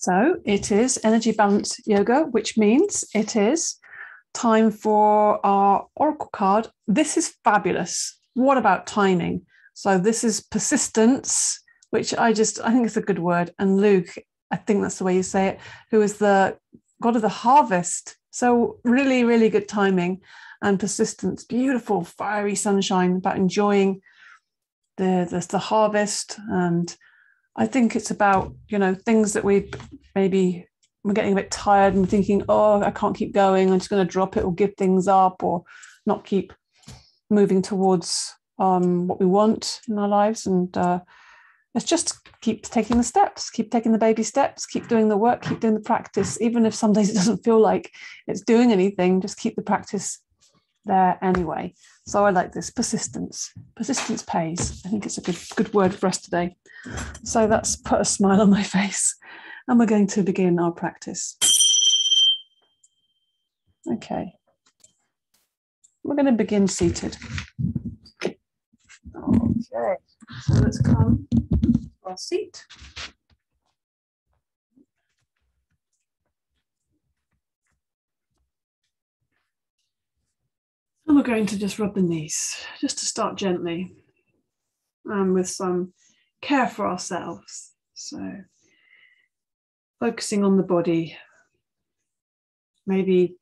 So it is energy balance yoga, which means it is time for our oracle card. This is fabulous. What about timing? So this is persistence, which I just I think it's a good word. And Luke, I think that's the way you say it, who is the god of the harvest. So really, really good timing and persistence. Beautiful, fiery sunshine about enjoying the the, the harvest and I think it's about, you know, things that we maybe we're getting a bit tired and thinking, oh, I can't keep going. I'm just going to drop it or give things up or not keep moving towards um, what we want in our lives. And uh, let's just keep taking the steps, keep taking the baby steps, keep doing the work, keep doing the practice. Even if some days it doesn't feel like it's doing anything, just keep the practice there anyway. So I like this persistence. Persistence pays. I think it's a good good word for us today. So that's put a smile on my face. And we're going to begin our practice. Okay. We're going to begin seated. Okay. So let's come to our seat. And we're going to just rub the knees, just to start gently and with some care for ourselves. So, focusing on the body. Maybe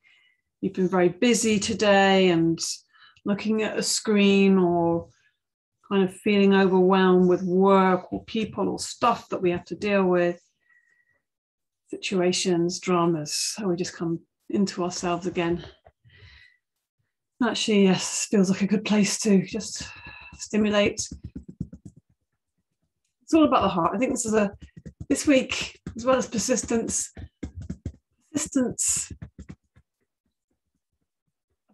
you've been very busy today and looking at a screen or kind of feeling overwhelmed with work or people or stuff that we have to deal with, situations, dramas. So we just come into ourselves again actually yes feels like a good place to just stimulate. It's all about the heart. I think this is a this week as well as persistence persistence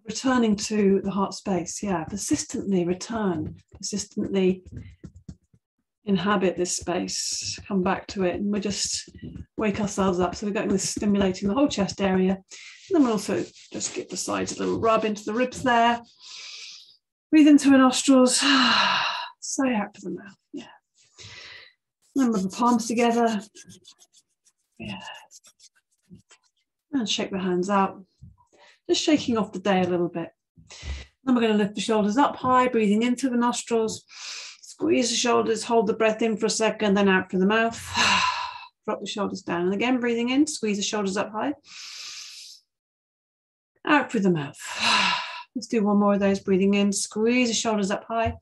returning to the heart space. Yeah persistently return persistently inhabit this space come back to it. And we just wake ourselves up. So we're getting this stimulating the whole chest area and then we'll also just give the sides a little rub into the ribs there. Breathe into the nostrils, sigh out to the mouth. Yeah. And rub the palms together. Yeah. And shake the hands out. Just shaking off the day a little bit. Then we're going to lift the shoulders up high, breathing into the nostrils. Squeeze the shoulders, hold the breath in for a second, then out through the mouth. Drop the shoulders down. And again, breathing in, squeeze the shoulders up high. Out through the mouth. Let's do one more of those. Breathing in, squeeze the shoulders up high.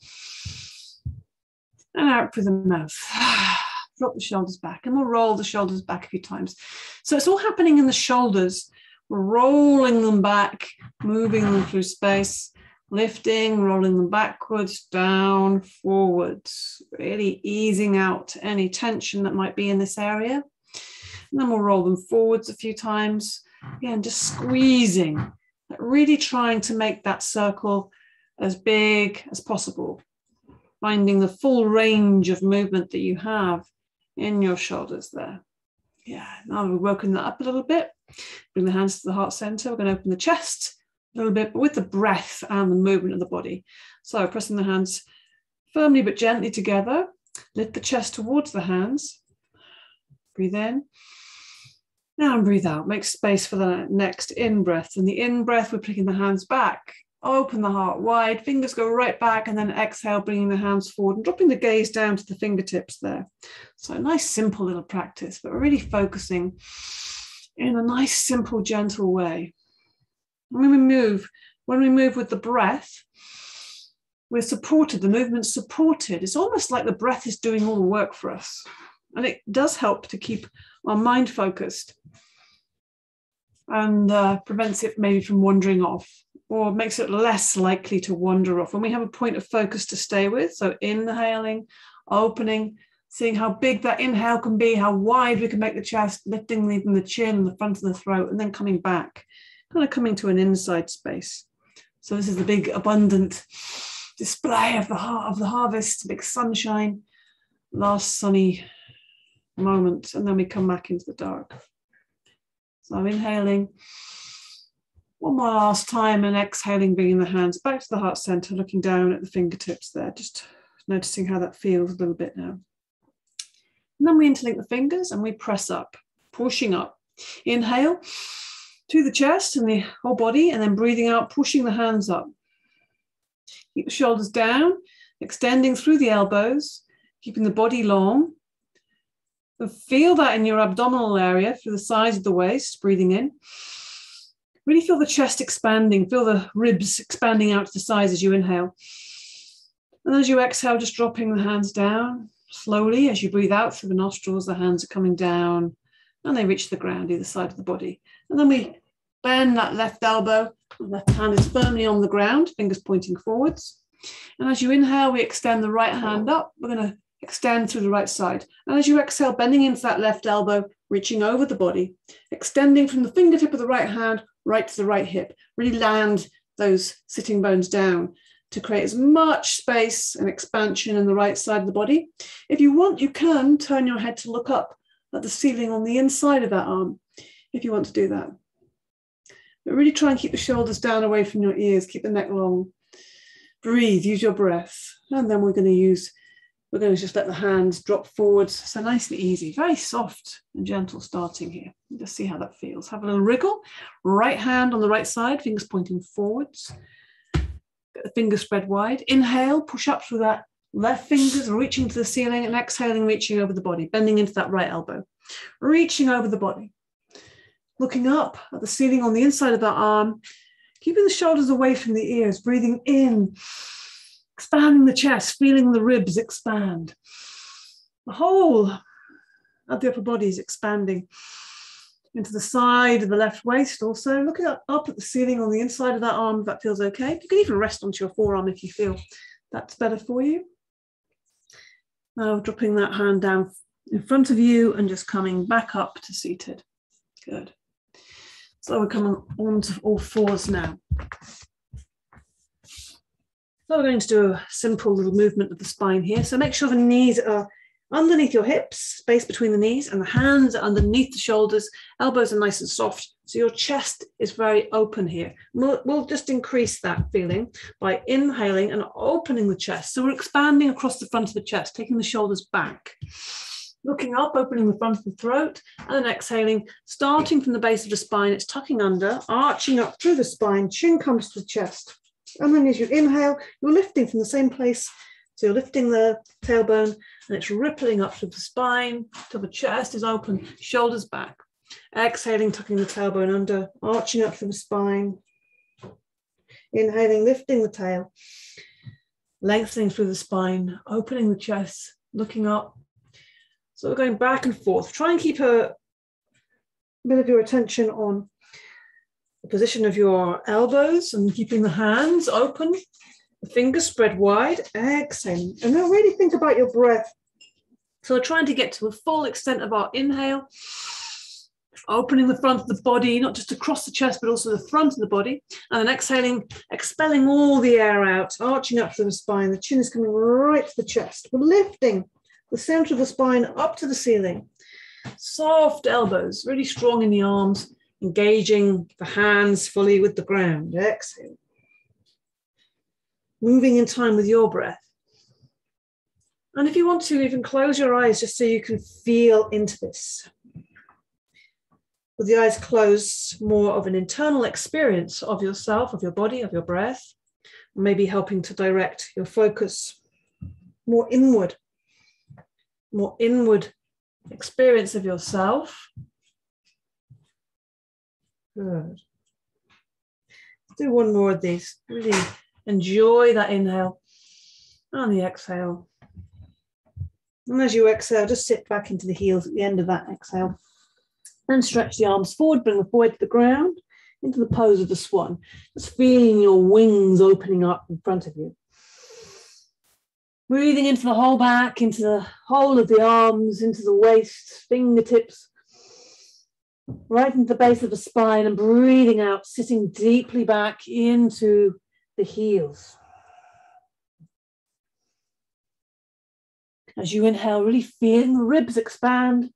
And out through the mouth. Drop the shoulders back. And we'll roll the shoulders back a few times. So it's all happening in the shoulders. We're rolling them back, moving them through space, lifting, rolling them backwards, down, forwards, really easing out any tension that might be in this area. And then we'll roll them forwards a few times Again, just squeezing, really trying to make that circle as big as possible, finding the full range of movement that you have in your shoulders there. Yeah, now we're working that up a little bit. Bring the hands to the heart center. We're going to open the chest a little bit, but with the breath and the movement of the body. So pressing the hands firmly but gently together. Lift the chest towards the hands. Breathe in. Now and breathe out. Make space for the next in breath. And the in breath, we're picking the hands back. Open the heart wide, fingers go right back, and then exhale, bringing the hands forward and dropping the gaze down to the fingertips there. So, a nice, simple little practice, but really focusing in a nice, simple, gentle way. When we move, when we move with the breath, we're supported, the movement's supported. It's almost like the breath is doing all the work for us. And it does help to keep our mind focused and uh, prevents it maybe from wandering off or makes it less likely to wander off. When we have a point of focus to stay with, so inhaling, opening, seeing how big that inhale can be, how wide we can make the chest, lifting even the chin the front of the throat, and then coming back, kind of coming to an inside space. So this is the big abundant display of the heart of the harvest, big sunshine, last sunny moment, and then we come back into the dark. So I'm inhaling one more last time and exhaling, bringing the hands back to the heart center, looking down at the fingertips there, just noticing how that feels a little bit now. And then we interlink the fingers and we press up. pushing up. Inhale to the chest and the whole body, and then breathing out, pushing the hands up. Keep the shoulders down, extending through the elbows, keeping the body long. Feel that in your abdominal area through the sides of the waist, breathing in. Really feel the chest expanding, feel the ribs expanding out to the sides as you inhale. And as you exhale, just dropping the hands down slowly as you breathe out through the nostrils, the hands are coming down and they reach the ground either side of the body. And then we bend that left elbow, left hand is firmly on the ground, fingers pointing forwards. And as you inhale, we extend the right hand up. We're going to extend through the right side. And as you exhale, bending into that left elbow, reaching over the body, extending from the fingertip of the right hand right to the right hip. Really land those sitting bones down to create as much space and expansion in the right side of the body. If you want, you can turn your head to look up at the ceiling on the inside of that arm if you want to do that. But really try and keep the shoulders down away from your ears, keep the neck long. Breathe, use your breath. And then we're going to use, we're going to just let the hands drop forwards. So nice and easy, very soft and gentle starting here. Just see how that feels. Have a little wriggle. Right hand on the right side, fingers pointing forwards. Get the fingers spread wide. Inhale, push up through that left fingers reaching to the ceiling and exhaling, reaching over the body, bending into that right elbow, reaching over the body, looking up at the ceiling on the inside of that arm, keeping the shoulders away from the ears, breathing in, expanding the chest, feeling the ribs expand. The whole of the upper body is expanding into the side of the left waist also looking up, at the ceiling on the inside of that arm if that feels okay you can even rest onto your forearm if you feel that's better for you now dropping that hand down in front of you and just coming back up to seated. Good. So we're coming on to all fours now. So we're going to do a simple little movement of the spine here. So make sure the knees are underneath your hips, space between the knees, and the hands are underneath the shoulders. Elbows are nice and soft. So your chest is very open here. We'll, we'll, just increase that feeling by inhaling and opening the chest. So we're expanding across the front of the chest, taking the shoulders back. Looking up, opening the front of the throat, and then exhaling, starting from the base of the spine, it's tucking under, arching up through the spine, chin comes to the chest. And then as you inhale, you're lifting from the same place so you're lifting the tailbone and it's rippling up through the spine till the chest is open, shoulders back. Exhaling, tucking the tailbone under, arching up through the spine. Inhaling, lifting the tail, lengthening through the spine, opening the chest, looking up. So we're going back and forth. Try and keep a bit of your attention on position of your elbows and keeping the hands open the fingers spread wide, exhaling. And now really think about your breath. So we're trying to get to the full extent of our inhale, opening the front of the body, not just across the chest, but also the front of the body. And then exhaling, expelling all the air out, arching up through the spine. The chin is coming right to the chest. We're lifting the center of the spine up to the ceiling. Soft elbows, really strong in the arms, engaging the hands fully with the ground. Exhale moving in time with your breath. And if you want to, even close your eyes just so you can feel into this. With the eyes closed, more of an internal experience of yourself, of your body, of your breath, maybe helping to direct your focus more inward, more inward experience of yourself. Good. Do one more of these. Really Enjoy that inhale and the exhale. And as you exhale, just sit back into the heels at the end of that exhale. And stretch the arms forward, bring the forehead to the ground, into the pose of the swan. Just feeling your wings opening up in front of you. Breathing into the whole back, into the whole of the arms, into the waist, fingertips, right into the base of the spine, and breathing out, sitting deeply back into the heels. As you inhale, really feeling the ribs expand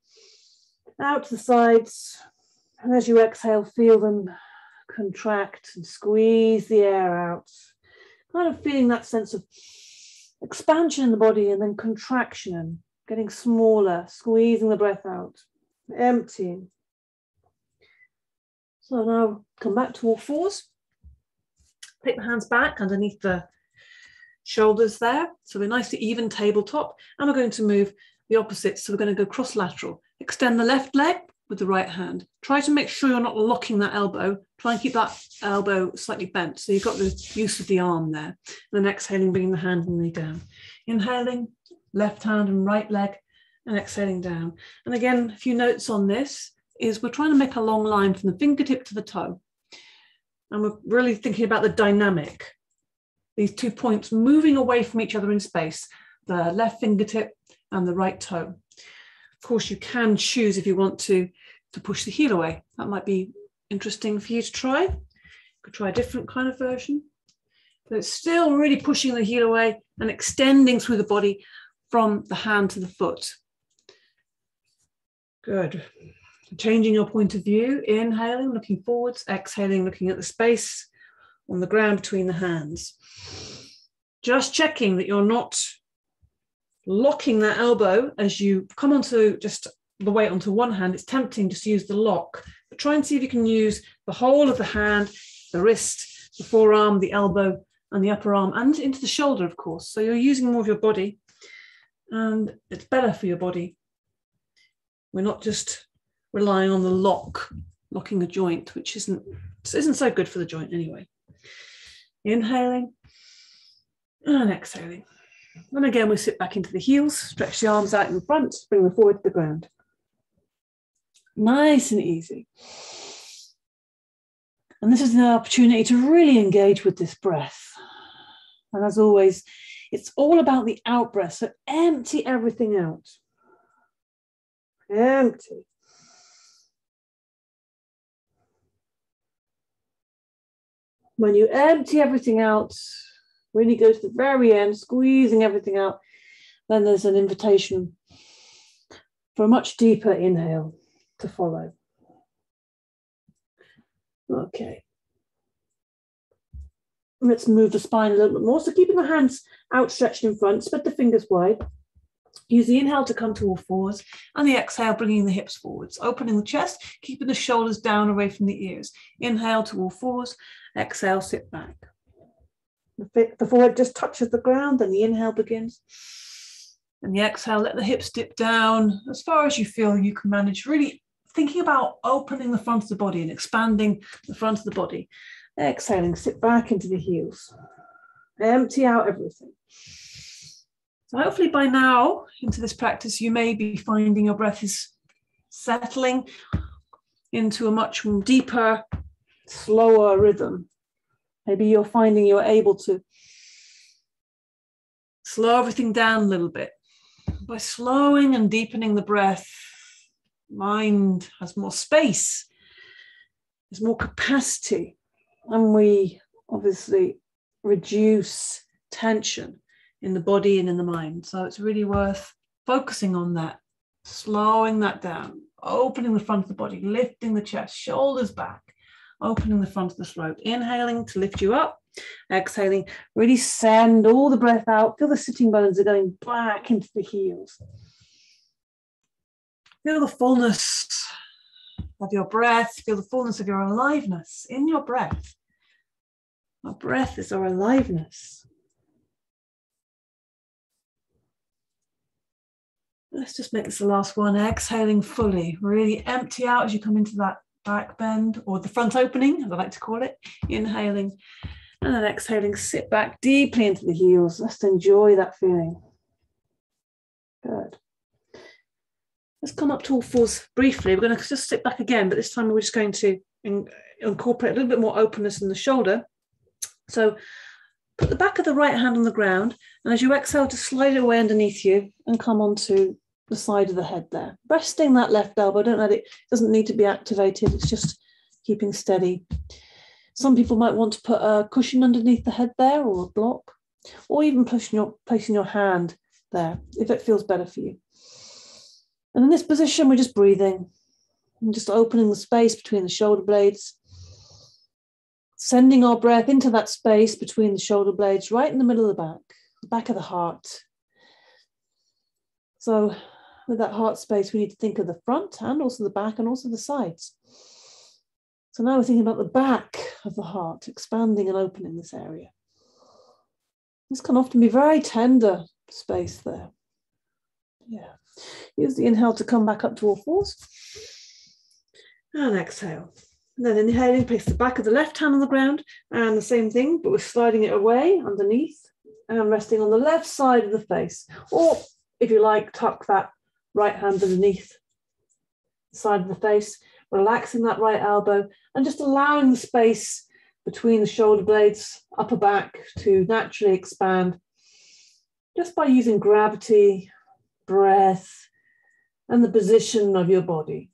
out to the sides. And as you exhale, feel them contract and squeeze the air out. Kind of feeling that sense of expansion in the body and then contraction, getting smaller, squeezing the breath out, emptying. So now come back to all fours. Take the hands back underneath the shoulders there. So we're nicely even tabletop. And we're going to move the opposite. So we're going to go cross lateral. Extend the left leg with the right hand. Try to make sure you're not locking that elbow. Try and keep that elbow slightly bent. So you've got the use of the arm there. And then exhaling, bringing the hand and knee down. Inhaling, left hand and right leg, and exhaling down. And again, a few notes on this is we're trying to make a long line from the fingertip to the toe. And we're really thinking about the dynamic. These two points moving away from each other in space, the left fingertip and the right toe. Of course, you can choose if you want to, to push the heel away. That might be interesting for you to try. You could try a different kind of version. But it's still really pushing the heel away and extending through the body from the hand to the foot. Good. Changing your point of view, inhaling, looking forwards, exhaling, looking at the space on the ground between the hands. Just checking that you're not locking that elbow as you come onto just the weight onto one hand. It's tempting just to use the lock, but try and see if you can use the whole of the hand, the wrist, the forearm, the elbow, and the upper arm, and into the shoulder, of course. So you're using more of your body, and it's better for your body. We're not just relying on the lock, locking a joint, which isn't isn't so good for the joint anyway. Inhaling and exhaling. And again, we sit back into the heels, stretch the arms out in front, bring them forward to the ground. Nice and easy. And this is an opportunity to really engage with this breath. And as always, it's all about the out breath. So empty everything out. Empty. When you empty everything out, really go to the very end, squeezing everything out, then there's an invitation for a much deeper inhale to follow. Okay. Let's move the spine a little bit more. So keeping the hands outstretched in front, spread the fingers wide. Use the inhale to come to all fours and the exhale, bringing the hips forwards, opening the chest, keeping the shoulders down away from the ears. Inhale to all fours, exhale, sit back. The forehead just touches the ground, and the inhale begins. And the exhale, let the hips dip down as far as you feel you can manage. Really thinking about opening the front of the body and expanding the front of the body. Exhaling, sit back into the heels. Empty out everything. Hopefully by now into this practice, you may be finding your breath is settling into a much deeper, slower rhythm. Maybe you're finding you're able to slow everything down a little bit. By slowing and deepening the breath, mind has more space, there's more capacity, and we obviously reduce tension in the body and in the mind. So it's really worth focusing on that, slowing that down, opening the front of the body, lifting the chest, shoulders back, opening the front of the throat, inhaling to lift you up, exhaling, really send all the breath out. Feel the sitting bones are going back into the heels. Feel the fullness of your breath, feel the fullness of your aliveness in your breath. Our breath is our aliveness. Let's just make this the last one. Exhaling fully, really empty out as you come into that back bend or the front opening, as I like to call it. Inhaling and then exhaling, sit back deeply into the heels. Let's enjoy that feeling. Good. Let's come up to all fours briefly. We're going to just sit back again, but this time we're just going to in, incorporate a little bit more openness in the shoulder. So put the back of the right hand on the ground, and as you exhale, to slide it away underneath you and come onto the side of the head there. Resting that left elbow, don't let it, it doesn't need to be activated, it's just keeping steady. Some people might want to put a cushion underneath the head there or a block, or even pushing your, placing your hand there if it feels better for you. And in this position, we're just breathing and just opening the space between the shoulder blades, sending our breath into that space between the shoulder blades, right in the middle of the back, the back of the heart. So with that heart space, we need to think of the front and also the back and also the sides. So now we're thinking about the back of the heart, expanding and opening this area. This can often be very tender space there. Yeah. Use the inhale to come back up to all fours. And exhale. And then inhaling, place the back of the left hand on the ground and the same thing, but we're sliding it away underneath and resting on the left side of the face. Or if you like, tuck that right hand underneath the side of the face, relaxing that right elbow and just allowing the space between the shoulder blades, upper back to naturally expand just by using gravity, breath, and the position of your body.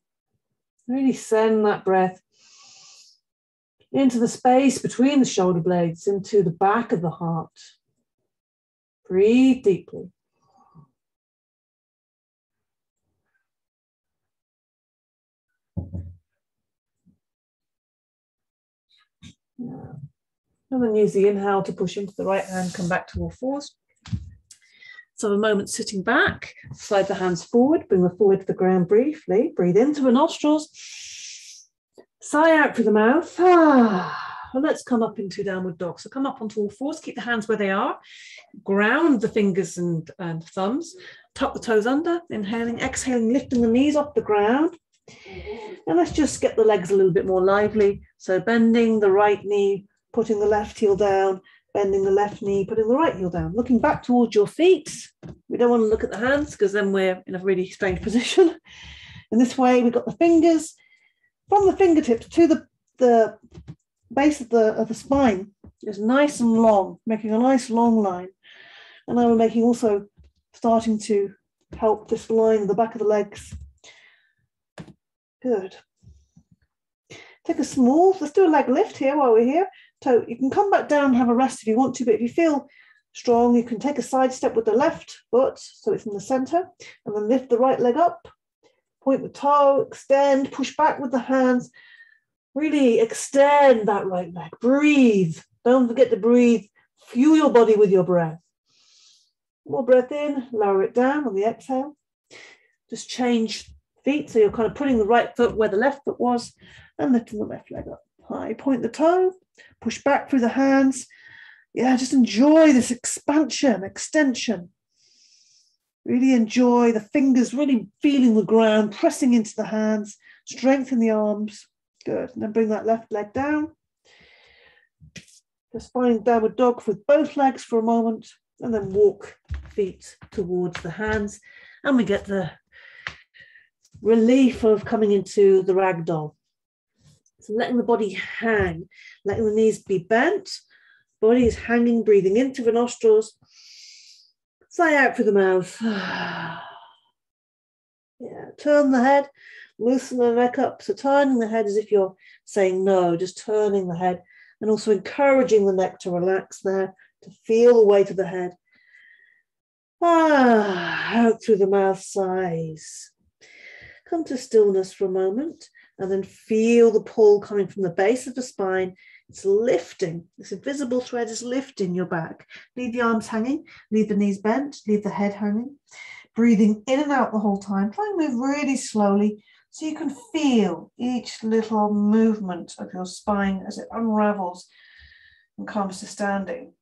Really send that breath into the space between the shoulder blades, into the back of the heart. Breathe deeply. Yeah. And then use the inhale to push into the right hand, come back to all fours. So a moment sitting back, slide the hands forward, bring the forward to the ground briefly, breathe into the nostrils, sigh out through the mouth. Ah. And let's come up into downward dog. So come up onto all fours, keep the hands where they are, ground the fingers and, and thumbs, tuck the toes under, inhaling, exhaling, lifting the knees off the ground. And let's just get the legs a little bit more lively. So bending the right knee, putting the left heel down, bending the left knee, putting the right heel down, looking back towards your feet. We don't want to look at the hands because then we're in a really strange position. In this way, we've got the fingers from the fingertips to the, the base of the, of the spine is nice and long, making a nice long line. And now we're making also starting to help this line the back of the legs. Good. Take a small, let's do a leg lift here while we're here. So you can come back down and have a rest if you want to, but if you feel strong, you can take a side step with the left foot, so it's in the center, and then lift the right leg up, point the toe, extend, push back with the hands, really extend that right leg, breathe. Don't forget to breathe, fuel your body with your breath. More breath in, lower it down on the exhale. Just change feet, so you're kind of putting the right foot where the left foot was and lifting the left leg up. High, point the toe, push back through the hands. Yeah, just enjoy this expansion, extension. Really enjoy the fingers really feeling the ground, pressing into the hands, strengthen the arms. Good. And then bring that left leg down. Just find downward dog with both legs for a moment and then walk feet towards the hands. And we get the relief of coming into the ragdoll. So letting the body hang, letting the knees be bent, body is hanging, breathing into the nostrils, sigh out through the mouth. yeah, turn the head, loosen the neck up. So turning the head as if you're saying no, just turning the head and also encouraging the neck to relax there, to feel the weight of the head. Ah, out through the mouth, sighs. Come to stillness for a moment and then feel the pull coming from the base of the spine. It's lifting. This invisible thread is lifting your back. Leave the arms hanging, leave the knees bent, leave the head hanging. Breathing in and out the whole time. Try and move really slowly so you can feel each little movement of your spine as it unravels and comes to standing.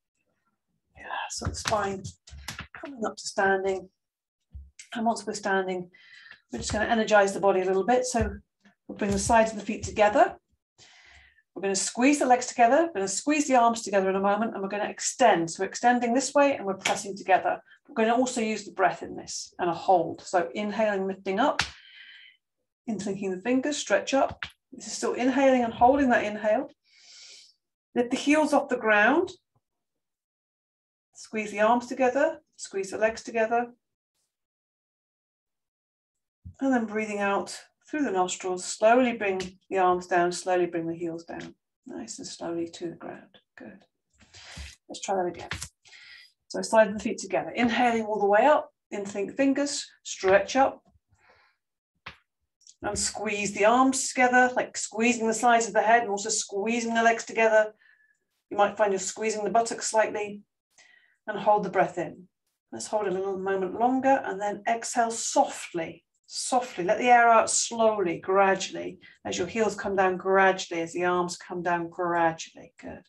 Yeah, so the spine coming up to standing. And once we're standing, we're just going to energize the body a little bit. So We'll bring the sides of the feet together. We're going to squeeze the legs together. We're going to squeeze the arms together in a moment and we're going to extend. So we're extending this way and we're pressing together. We're going to also use the breath in this and a hold. So inhaling, lifting up, interlinking the fingers, stretch up. This is still inhaling and holding that inhale. Lift the heels off the ground. Squeeze the arms together, squeeze the legs together. And then breathing out through the nostrils, slowly bring the arms down, slowly bring the heels down. Nice and slowly to the ground. Good. Let's try that again. So slide the feet together, inhaling all the way up, interlink fingers, stretch up, and squeeze the arms together, like squeezing the sides of the head and also squeezing the legs together. You might find you're squeezing the buttocks slightly and hold the breath in. Let's hold it a little moment longer and then exhale softly softly. Let the air out slowly, gradually, as your heels come down gradually, as the arms come down gradually. Good.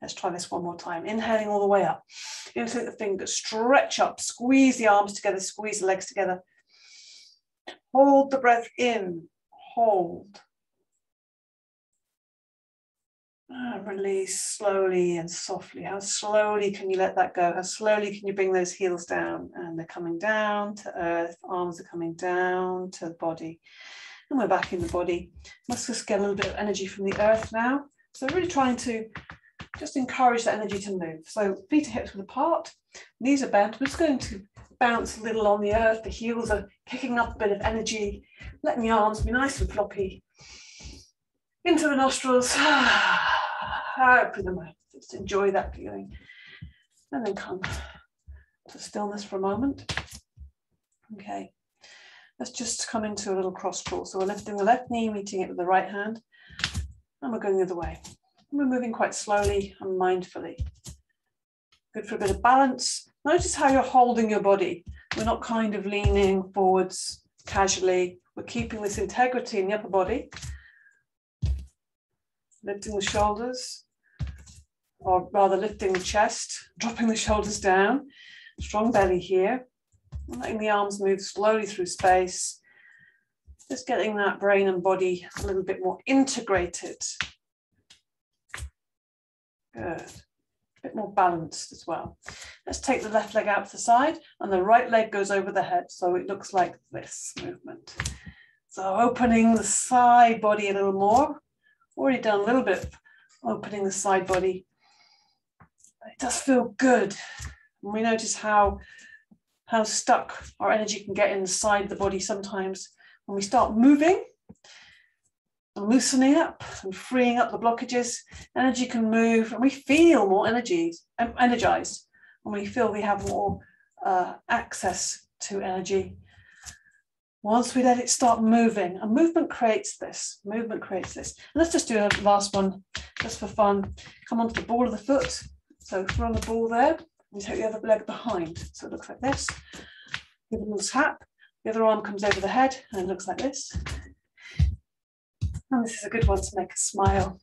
Let's try this one more time. Inhaling all the way up. Into the fingers, stretch up, squeeze the arms together, squeeze the legs together. Hold the breath in, hold. Uh, release slowly and softly. How slowly can you let that go? How slowly can you bring those heels down? And they're coming down to earth, arms are coming down to the body. And we're back in the body. Let's just get a little bit of energy from the earth now. So really trying to just encourage that energy to move. So feet and hips width apart, knees are bent. We're just going to bounce a little on the earth. The heels are picking up a bit of energy, letting the arms be nice and floppy. Into the nostrils, out through the mouth. Just enjoy that feeling. And then come to stillness for a moment. Okay. Let's just come into a little cross crawl. So we're lifting the left knee, meeting it with the right hand, and we're going the other way. We're moving quite slowly and mindfully. Good for a bit of balance. Notice how you're holding your body. We're not kind of leaning forwards casually. We're keeping this integrity in the upper body. Lifting the shoulders, or rather lifting the chest, dropping the shoulders down. Strong belly here. Letting the arms move slowly through space. Just getting that brain and body a little bit more integrated Good. A bit more balanced as well. Let's take the left leg out to the side and the right leg goes over the head. So it looks like this movement. So opening the side body a little more. Already done a little bit opening the side body. It does feel good. And we notice how, how stuck our energy can get inside the body sometimes. When we start moving, and loosening up and freeing up the blockages. Energy can move, and we feel more energies, energized, and we feel we have more uh, access to energy. Once we let it start moving, and movement creates this. Movement creates this. And let's just do a last one, just for fun. Come onto the ball of the foot. So if we're on the ball there, we take the other leg behind. So it looks like this. Give a little tap. The other arm comes over the head, and it looks like this. And this is a good one to make a smile.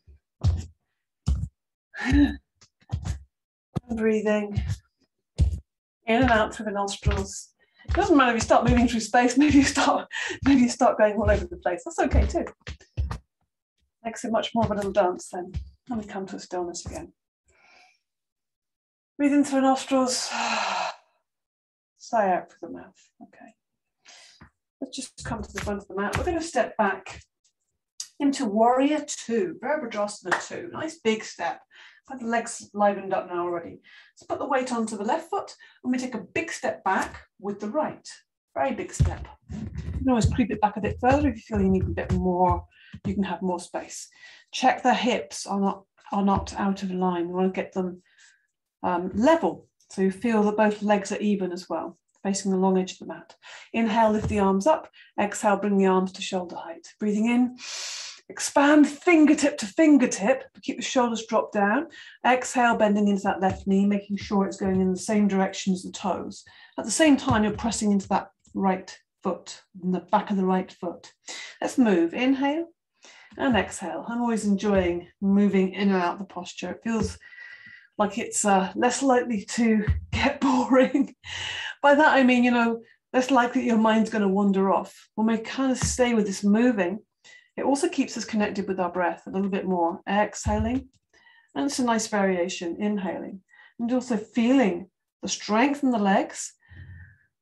breathing in and out through the nostrils. It doesn't matter if you start moving through space, maybe you start, maybe you start going all over the place. That's okay too. Makes it much more of a little dance then. And we come to a stillness again. Breathe in through nostrils, sigh out through the mouth. Okay. Let's just come to the front of the mat. We're going to step back into warrior two, Virabhadrasana two. Nice big step. I've the legs livened up now already. Let's put the weight onto the left foot and we take a big step back with the right. Very big step. You can always creep it back a bit further if you feel you need a bit more, you can have more space. Check the hips are not, are not out of line. We want to get them um, level. So you feel that both legs are even as well facing the long edge of the mat. Inhale, lift the arms up. Exhale, bring the arms to shoulder height. Breathing in, expand fingertip to fingertip, keep the shoulders dropped down. Exhale, bending into that left knee, making sure it's going in the same direction as the toes. At the same time, you're pressing into that right foot, the back of the right foot. Let's move. Inhale and exhale. I'm always enjoying moving in and out the posture. It feels like it's uh, less likely to get boring. By that I mean, you know, less likely your mind's going to wander off. When we kind of stay with this moving, it also keeps us connected with our breath a little bit more. Exhaling, and it's a nice variation. Inhaling, and also feeling the strength in the legs.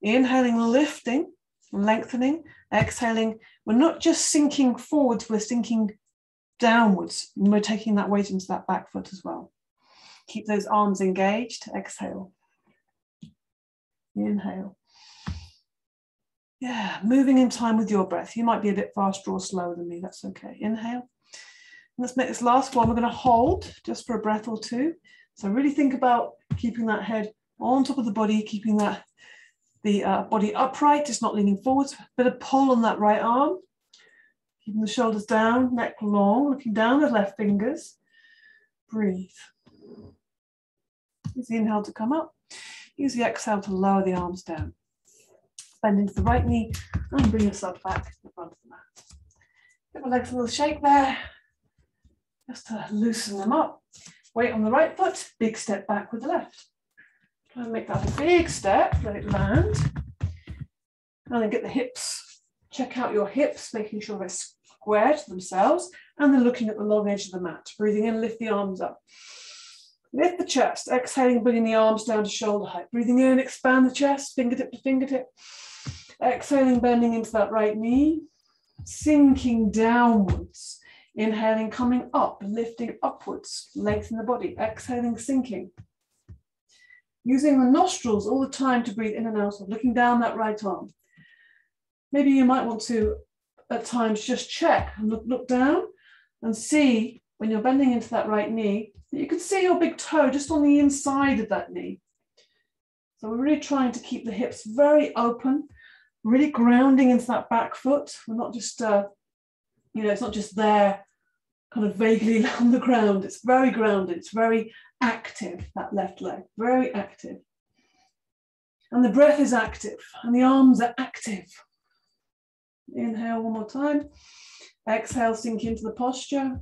Inhaling, lifting, lengthening. Exhaling, we're not just sinking forwards, we're sinking downwards. And we're taking that weight into that back foot as well. Keep those arms engaged. Exhale. Inhale. Yeah, moving in time with your breath. You might be a bit faster or slower than me. That's okay. Inhale. Let's make this last one. We're going to hold just for a breath or two. So really think about keeping that head on top of the body, keeping that the uh, body upright, just not leaning forwards. Bit of pull on that right arm. Keeping the shoulders down, neck long, looking down with left fingers. Breathe. Use the inhale to come up. Use the exhale to lower the arms down. bend into the right knee and bring yourself back to the front of the mat. Give the legs a little shake there, just to loosen them up. Weight on the right foot, big step back with the left. Try and make that a big step, let it land. And then get the hips, check out your hips, making sure they're square to themselves, and then looking at the long edge of the mat. Breathing in, lift the arms up. Lift the chest, exhaling, bringing the arms down to shoulder height. Breathing in, expand the chest, fingertip to fingertip. Exhaling, bending into that right knee, sinking downwards. Inhaling, coming up, lifting upwards, lengthen the body. Exhaling, sinking. Using the nostrils all the time to breathe in and out of, looking down that right arm. Maybe you might want to, at times, just check and look, look down and see when you're bending into that right knee, you can see your big toe just on the inside of that knee. So we're really trying to keep the hips very open, really grounding into that back foot. We're not just, uh, you know, it's not just there kind of vaguely on the ground. It's very grounded. It's very active, that left leg, very active. And the breath is active and the arms are active. Inhale one more time. Exhale, sink into the posture.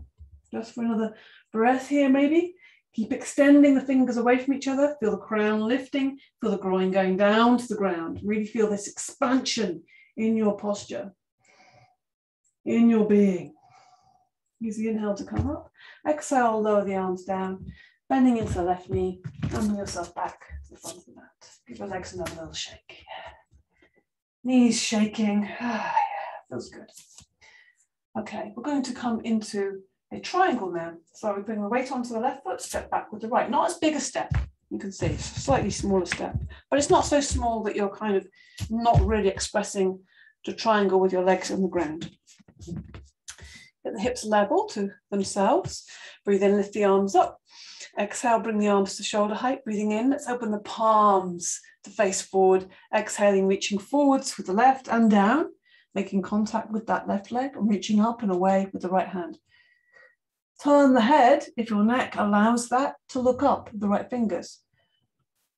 Just for another breath here, maybe. Keep extending the fingers away from each other. Feel the crown lifting. Feel the groin going down to the ground. Really feel this expansion in your posture, in your being. Use the inhale to come up. Exhale, lower the arms down, bending into the left knee, and bring yourself back to the front of the mat. Give your legs another little shake. Knees shaking. Ah, yeah, feels good. Okay, we're going to come into a triangle now. So we bring the weight onto the left foot, step back with the right. Not as big a step, you can see, it's a slightly smaller step, but it's not so small that you're kind of not really expressing the triangle with your legs on the ground. Get the hips level to themselves. Breathe in, lift the arms up. Exhale, bring the arms to shoulder height. Breathing in, let's open the palms to face forward. Exhaling, reaching forwards with the left and down making contact with that left leg and reaching up and away with the right hand. Turn the head if your neck allows that to look up the right fingers.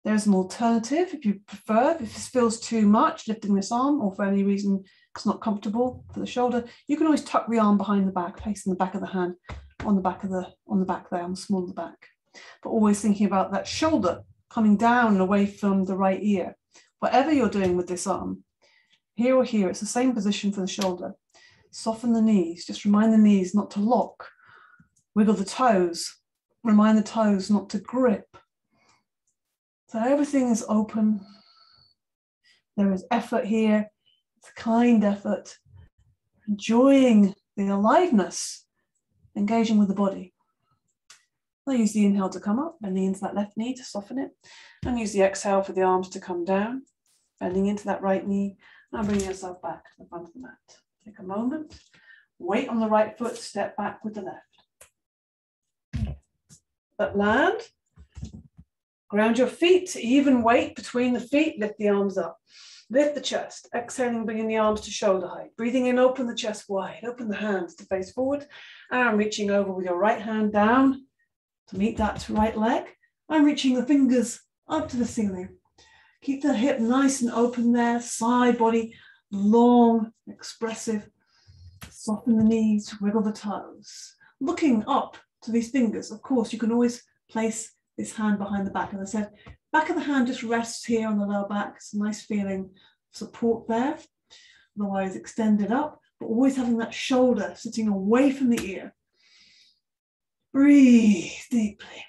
There's an alternative if you prefer, if this feels too much, lifting this arm, or for any reason it's not comfortable for the shoulder, you can always tuck the arm behind the back, placing the back of the hand on the back of the on the back there, on the small of the back. But always thinking about that shoulder coming down away from the right ear. Whatever you're doing with this arm, here or here, it's the same position for the shoulder. Soften the knees, just remind the knees not to lock. Wiggle the toes, remind the toes not to grip. So everything is open. There is effort here, it's a kind effort, enjoying the aliveness, engaging with the body. I'll use the inhale to come up, bending into that left knee to soften it, and use the exhale for the arms to come down, bending into that right knee, now bring yourself back to the front of the mat. Take a moment, weight on the right foot, step back with the left. But land, ground your feet, even weight between the feet, lift the arms up. Lift the chest, exhaling, bringing the arms to shoulder height. Breathing in, open the chest wide, open the hands to face forward, and reaching over with your right hand down to meet that right leg. I'm reaching the fingers up to the ceiling. Keep the hip nice and open there, side body long, expressive. Soften the knees, wiggle the toes. Looking up to these fingers, of course, you can always place this hand behind the back. As I said, back of the hand just rests here on the lower back. It's a nice feeling support there. Otherwise, extend it up, but always having that shoulder sitting away from the ear. Breathe deeply.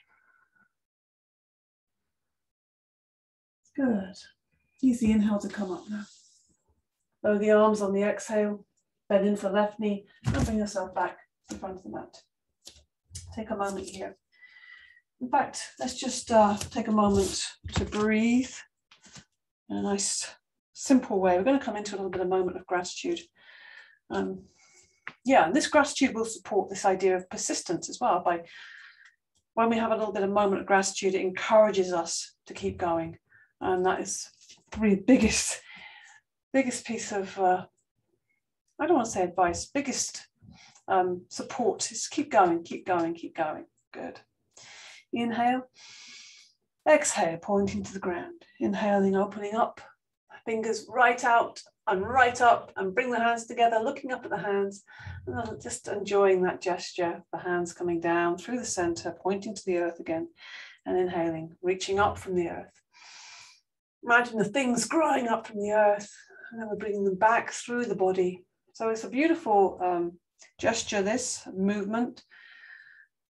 Good. Use the inhale to come up now. Lower the arms on the exhale, bend into the left knee, and bring yourself back to the front of the mat. Take a moment here. In fact, let's just uh, take a moment to breathe in a nice, simple way. We're going to come into a little bit of moment of gratitude. Um, yeah, and this gratitude will support this idea of persistence as well. By when we have a little bit of moment of gratitude, it encourages us to keep going and that is probably the biggest biggest piece of uh, I don't want to say advice, biggest um, support is keep going, keep going, keep going. Good. Inhale, exhale, pointing to the ground. Inhaling, opening up Fingers right out and right up and bring the hands together, looking up at the hands and just enjoying that gesture, the hands coming down through the center, pointing to the earth again and inhaling, reaching up from the earth. Imagine the things growing up from the earth and then we're bringing them back through the body. So it's a beautiful um, gesture, this movement,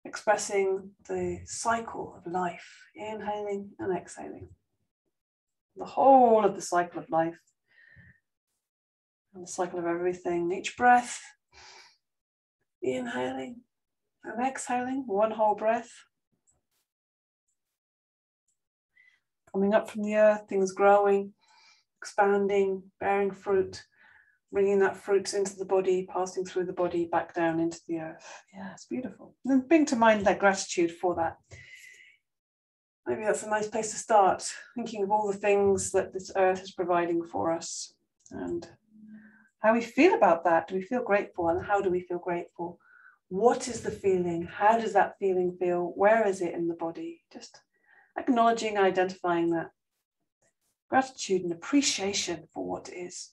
expressing the cycle of life, inhaling and exhaling. The whole of the cycle of life and the cycle of everything. Each breath, inhaling and exhaling, one whole breath. Coming up from the earth, things growing, expanding, bearing fruit, bringing that fruit into the body, passing through the body, back down into the earth. Yeah, it's beautiful. And then bring to mind that gratitude for that. Maybe that's a nice place to start, thinking of all the things that this earth is providing for us and how we feel about that. Do we feel grateful? And how do we feel grateful? What is the feeling? How does that feeling feel? Where is it in the body? Just acknowledging, identifying that. Gratitude and appreciation for what is.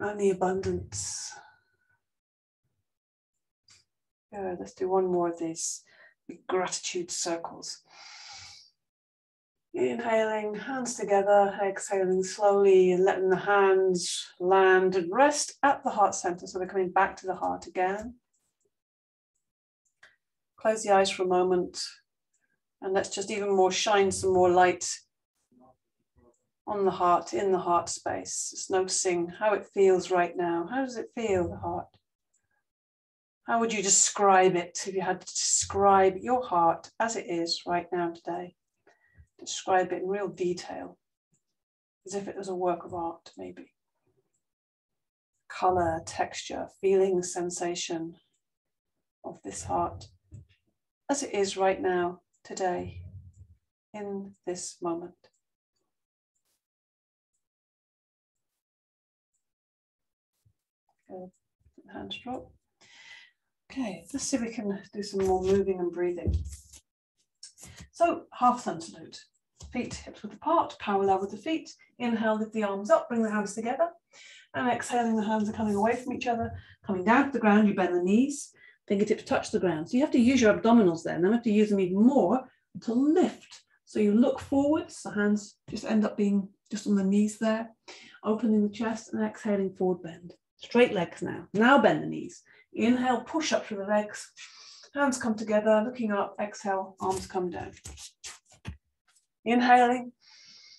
And the abundance. Good. Let's do one more of these gratitude circles. Inhaling, hands together, exhaling slowly and letting the hands land and rest at the heart center. So we're coming back to the heart again. Close the eyes for a moment and let's just even more shine some more light on the heart, in the heart space. Just noticing how it feels right now. How does it feel, the heart? How would you describe it if you had to describe your heart as it is right now today? describe it in real detail, as if it was a work of art, maybe. Color, texture, feeling, sensation of this heart as it is right now, today, in this moment. Uh, Good. Hands drop. Okay, let's see if we can do some more moving and breathing. So half sun salute. Feet hips width apart, parallel with the feet. Inhale, lift the arms up, bring the hands together. And exhaling, the hands are coming away from each other. Coming down to the ground, you bend the knees. Fingertips touch the ground. So you have to use your abdominals then. Then you have to use them even more to lift. So you look forwards, the hands just end up being just on the knees there. Opening the chest and exhaling forward bend. Straight legs now. Now bend the knees. Inhale, push up through the legs. Hands come together, looking up, exhale, arms come down. Inhaling,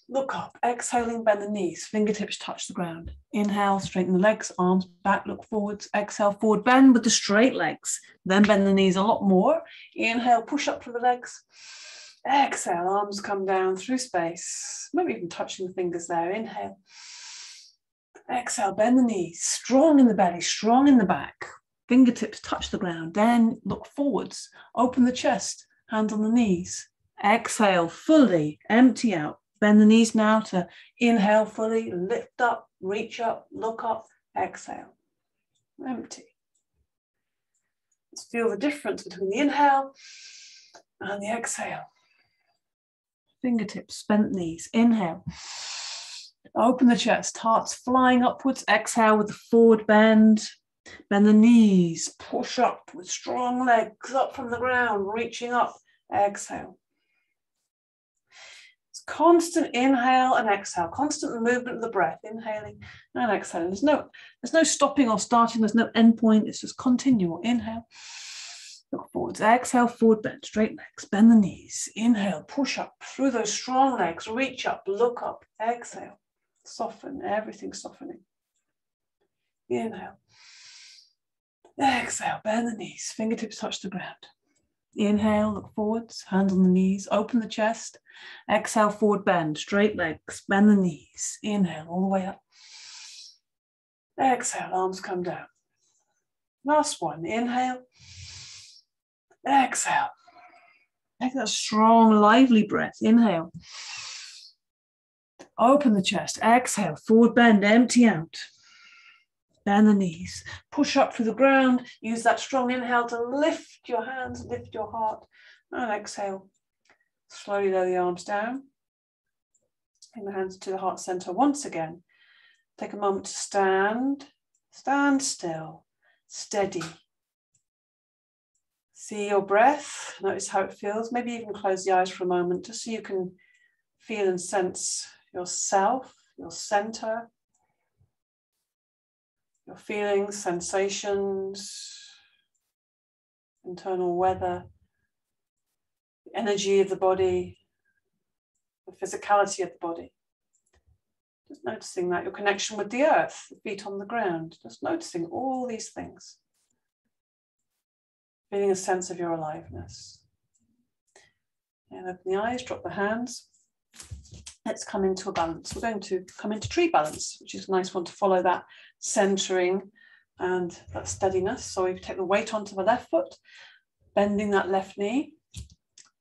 look up, exhaling, bend the knees, fingertips touch the ground. Inhale, straighten the legs, arms back, look forwards, exhale, forward bend with the straight legs. Then bend the knees a lot more. Inhale, push up through the legs. Exhale, arms come down through space, maybe even touching the fingers there. Inhale. Exhale, bend the knees, strong in the belly, strong in the back fingertips touch the ground, then look forwards, open the chest, hands on the knees. Exhale fully, empty out. Bend the knees now to inhale fully, lift up, reach up, look up, exhale. Empty. Let's feel the difference between the inhale and the exhale. Fingertips, bent knees, inhale. Open the chest, heart's flying upwards. Exhale with the forward bend. Bend the knees, push up with strong legs up from the ground, reaching up. Exhale. It's constant inhale and exhale, constant movement of the breath, inhaling and exhaling. There's no, there's no stopping or starting, there's no end point, it's just continual. Inhale, look forwards, exhale, forward bend, straight legs, bend the knees, inhale, push up through those strong legs, reach up, look up, exhale, soften, everything softening. Inhale. Exhale, bend the knees, fingertips touch the ground. Inhale, look forwards, hands on the knees, open the chest. Exhale, forward bend, straight legs, bend the knees. Inhale, all the way up. Exhale, arms come down. Last one, inhale. Exhale. Take that strong, lively breath. Inhale. Open the chest. Exhale, forward bend, empty out. Bend the knees, push up through the ground. Use that strong inhale to lift your hands, lift your heart, and exhale. Slowly lower the arms down. Bring the hands to the heart center once again. Take a moment to stand, stand still, steady. See your breath, notice how it feels. Maybe even close the eyes for a moment just so you can feel and sense yourself, your center, your feelings, sensations, internal weather, the energy of the body, the physicality of the body. Just noticing that, your connection with the earth, the feet on the ground, just noticing all these things. Feeling a sense of your aliveness. And open the eyes, drop the hands. Let's come into a balance. We're going to come into tree balance, which is a nice one to follow that centering and that steadiness. So we take the weight onto the left foot, bending that left knee.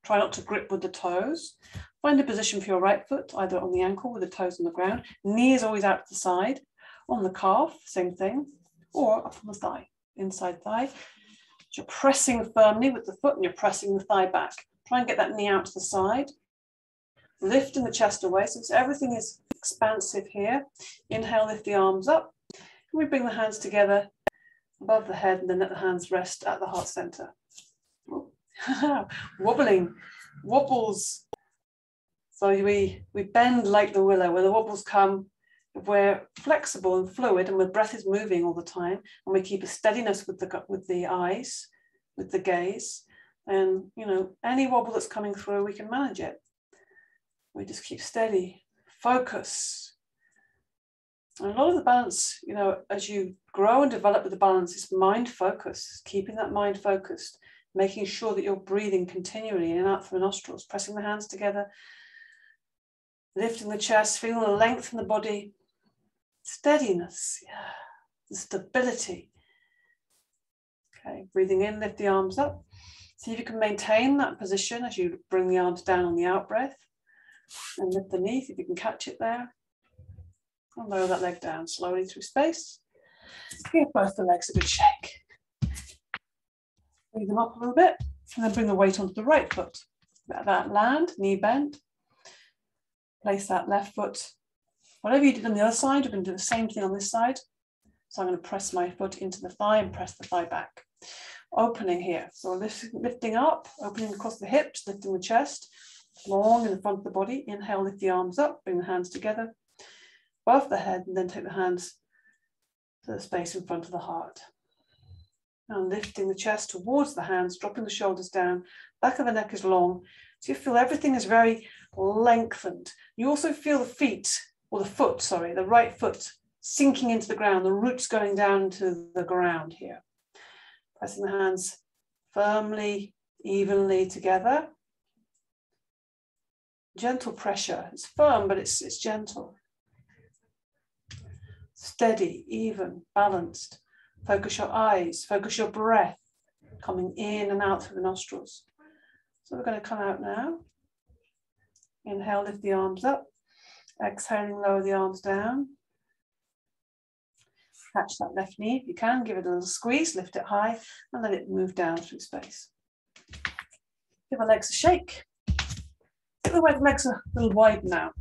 Try not to grip with the toes. Find a position for your right foot, either on the ankle with the toes on the ground. Knee is always out to the side. On the calf, same thing. Or up on the thigh, inside thigh. You're pressing firmly with the foot and you're pressing the thigh back. Try and get that knee out to the side. Lifting the chest away. So everything is expansive here. Inhale, lift the arms up. We bring the hands together above the head and then let the hands rest at the heart center. Wobbling, wobbles. So we, we bend like the willow, where the wobbles come, we're flexible and fluid and the breath is moving all the time, and we keep a steadiness with the, with the eyes, with the gaze, and you know, any wobble that's coming through, we can manage it. We just keep steady, focus, and a lot of the balance, you know, as you grow and develop with the balance, is mind focus, keeping that mind focused, making sure that you're breathing continually in and out through the nostrils, pressing the hands together, lifting the chest, feeling the length in the body, steadiness, yeah, the stability. Okay, breathing in, lift the arms up. See if you can maintain that position as you bring the arms down on the out breath and lift the knee, if you can catch it there. And lower that leg down slowly through space. Give both the legs a good shake. Bring them up a little bit and then bring the weight onto the right foot. Let that land, knee bent. Place that left foot. Whatever you did on the other side, you're going to do the same thing on this side. So I'm going to press my foot into the thigh and press the thigh back. Opening here. So lifting up, opening across the hips, lifting the chest, long in the front of the body. Inhale, lift the arms up, bring the hands together above the head, and then take the hands to the space in front of the heart. And lifting the chest towards the hands, dropping the shoulders down, back of the neck is long. So you feel everything is very lengthened. You also feel the feet, or the foot, sorry, the right foot sinking into the ground, the roots going down to the ground here. Pressing the hands firmly, evenly together. Gentle pressure. It's firm, but it's, it's gentle steady, even, balanced. Focus your eyes, focus your breath coming in and out through the nostrils. So we're going to come out now. Inhale, lift the arms up. Exhaling, lower the arms down. Catch that left knee if you can, give it a little squeeze, lift it high, and let it move down through space. Give our legs a shake. The legs are a little wide now.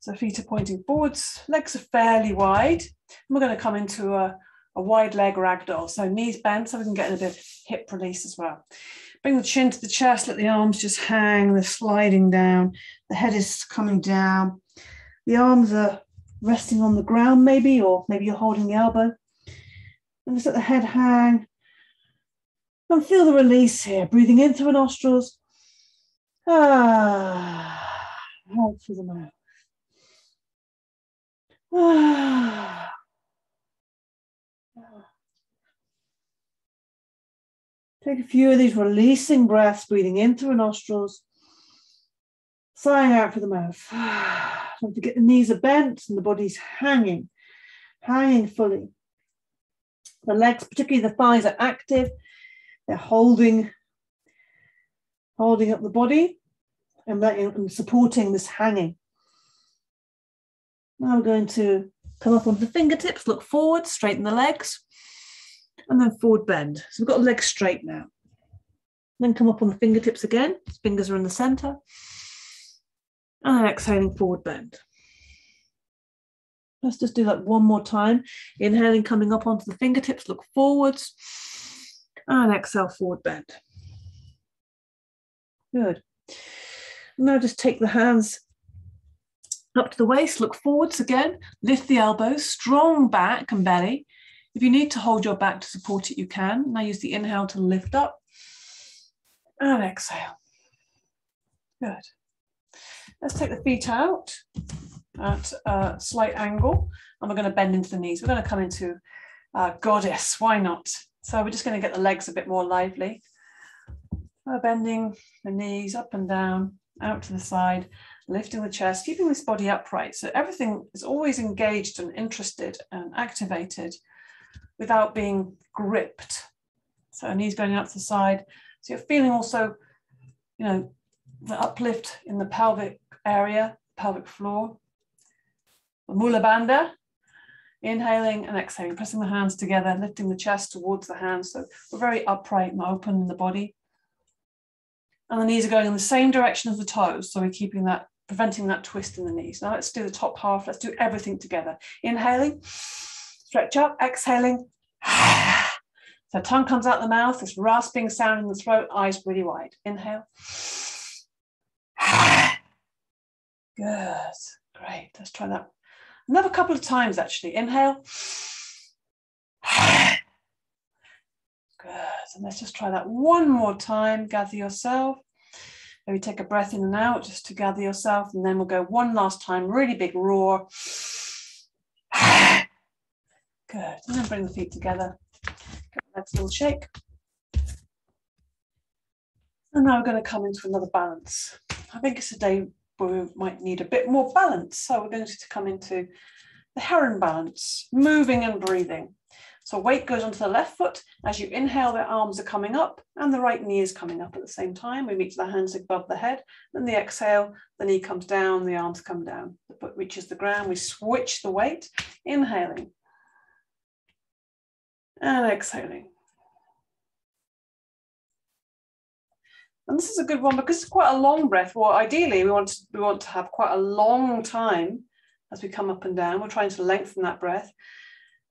So feet are pointing forwards, legs are fairly wide. And we're going to come into a, a wide leg ragdoll. So knees bent so we can get a bit of hip release as well. Bring the chin to the chest, let the arms just hang, they're sliding down. The head is coming down. The arms are resting on the ground maybe, or maybe you're holding the elbow. And just let the head hang. And feel the release here, breathing in through the nostrils. Ah, out through the mouth. Take a few of these releasing breaths, breathing in through the nostrils, sighing out through the mouth. Don't forget the knees are bent and the body's hanging, hanging fully. The legs, particularly the thighs, are active. They're holding, holding up the body and, and supporting this hanging. Now we're going to come up onto the fingertips, look forward, straighten the legs, and then forward bend. So we've got the legs straight now. Then come up on the fingertips again. Fingers are in the center. And then exhaling, forward bend. Let's just do that one more time. Inhaling, coming up onto the fingertips, look forwards. And exhale, forward bend. Good. Now just take the hands up to the waist, look forwards again, lift the elbows, strong back and belly. If you need to hold your back to support it, you can. Now use the inhale to lift up and exhale. Good. Let's take the feet out at a slight angle and we're going to bend into the knees. We're going to come into uh, goddess. Why not? So we're just going to get the legs a bit more lively. Bending the knees up and down, out to the side, lifting the chest, keeping this body upright. So everything is always engaged and interested and activated without being gripped. So knees going out to the side. So you're feeling also, you know, the uplift in the pelvic area, pelvic floor. Mula Bandha, inhaling and exhaling, pressing the hands together, lifting the chest towards the hands. So we're very upright and open in the body. And the knees are going in the same direction as the toes. So we're keeping that, preventing that twist in the knees. Now let's do the top half. Let's do everything together. Inhaling, stretch up, exhaling. So tongue comes out the mouth, this rasping sound in the throat, eyes really wide. Inhale. Good, great. Let's try that another couple of times actually. Inhale. Good. And let's just try that one more time. Gather yourself. Maybe take a breath in and out just to gather yourself. And then we'll go one last time, really big roar. Good. And then bring the feet together. Let's little shake. And now we're going to come into another balance. I think it's a day where we might need a bit more balance. So we're going to come into the heron balance, moving and breathing. So weight goes onto the left foot. As you inhale, the arms are coming up and the right knee is coming up at the same time. We reach the hands above the head. Then the exhale, the knee comes down, the arms come down. The foot reaches the ground. We switch the weight, inhaling and exhaling. And this is a good one because it's quite a long breath. Well, ideally, we want to, we want to have quite a long time as we come up and down. We're trying to lengthen that breath.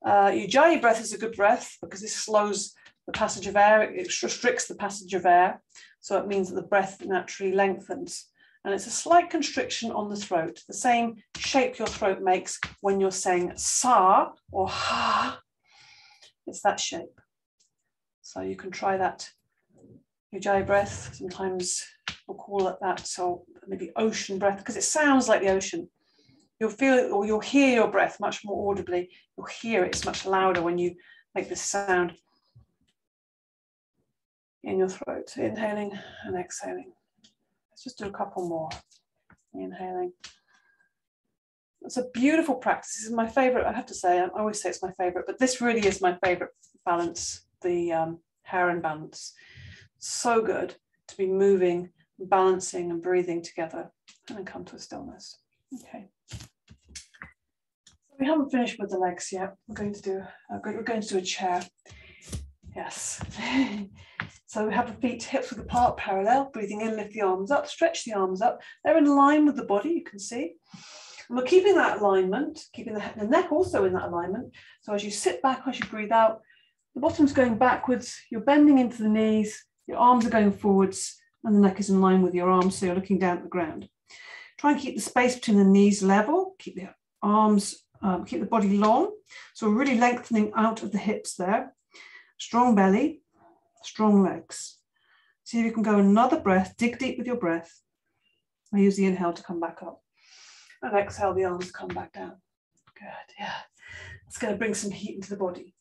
Uh, Ujjayi breath is a good breath because this slows the passage of air. It restricts the passage of air. So it means that the breath naturally lengthens. And it's a slight constriction on the throat, the same shape your throat makes when you're saying sa or ha. It's that shape. So you can try that Ujjayi breath. Sometimes we'll call it that. So maybe ocean breath because it sounds like the ocean. You'll feel or you'll hear your breath much more audibly. You'll hear it, it's much louder when you make this sound in your throat. Inhaling and exhaling. Let's just do a couple more. Inhaling. It's a beautiful practice. This is my favorite. I have to say, I always say it's my favorite, but this really is my favorite balance, the um, heron balance so good to be moving, balancing, and breathing together, and then come to a stillness. Okay. We haven't finished with the legs yet. We're going to do. We're going to do a chair. Yes. so we have the feet hips width apart, parallel. Breathing in, lift the arms up, stretch the arms up. They're in line with the body. You can see. And we're keeping that alignment, keeping the, the neck also in that alignment. So as you sit back, as you breathe out, the bottom's going backwards. You're bending into the knees. Your arms are going forwards and the neck is in line with your arms, so you're looking down at the ground. Try and keep the space between the knees level, keep the arms, um, keep the body long. So we're really lengthening out of the hips there. Strong belly, strong legs. See if you can go another breath, dig deep with your breath. I use the inhale to come back up. And exhale, the arms come back down. Good, yeah. It's going to bring some heat into the body.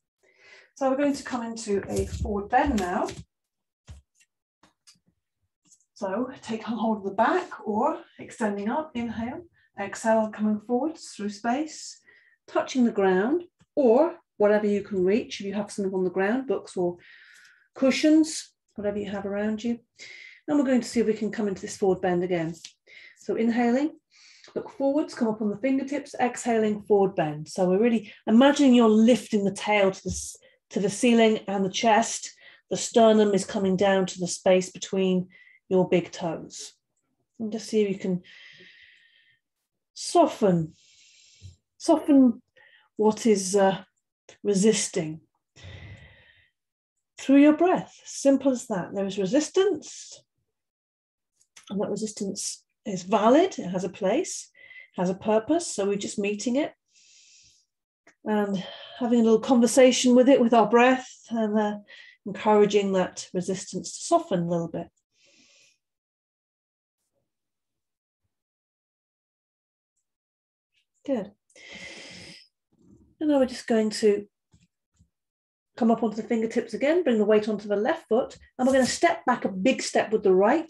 So we're going to come into a forward bend now. So take hold of the back or extending up, inhale, exhale, coming forwards through space, touching the ground or whatever you can reach. If you have something on the ground, books or cushions, whatever you have around you. And we're going to see if we can come into this forward bend again. So inhaling, look forwards, come up on the fingertips, exhaling, forward bend. So we're really imagining you're lifting the tail to the, to the ceiling and the chest. The sternum is coming down to the space between your big toes. And just see if you can soften, soften what is uh, resisting through your breath. Simple as that. There is resistance, and that resistance is valid, it has a place, has a purpose. So we're just meeting it and having a little conversation with it with our breath and uh, encouraging that resistance to soften a little bit. Good. And now we're just going to come up onto the fingertips again, bring the weight onto the left foot, and we're going to step back a big step with the right.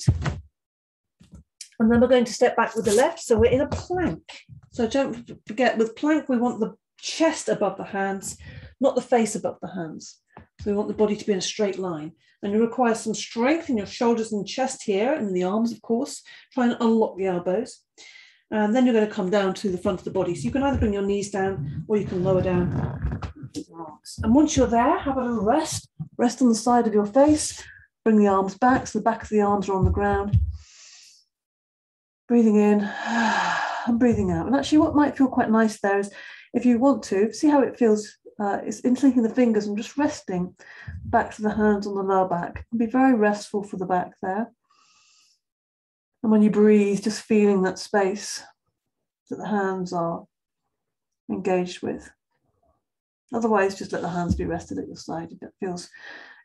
And then we're going to step back with the left. So we're in a plank. So don't forget, with plank, we want the chest above the hands, not the face above the hands. So we want the body to be in a straight line. And you require some strength in your shoulders and chest here, and the arms, of course. Try and unlock the elbows. And then you're going to come down to the front of the body. So you can either bring your knees down or you can lower down. And once you're there, have a little rest. Rest on the side of your face. Bring the arms back so the back of the arms are on the ground. Breathing in and breathing out. And actually, what might feel quite nice there is if you want to, see how it feels. Uh, it's interlinking the fingers and just resting back to the hands on the lower back. Be very restful for the back there. And when you breathe, just feeling that space that the hands are engaged with. Otherwise, just let the hands be rested at your side if that feels,